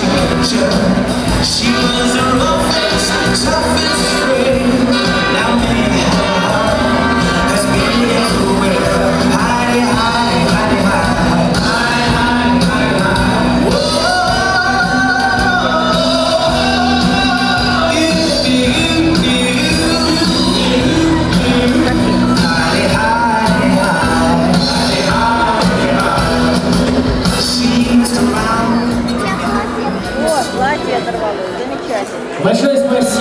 しゃ Большое спасибо.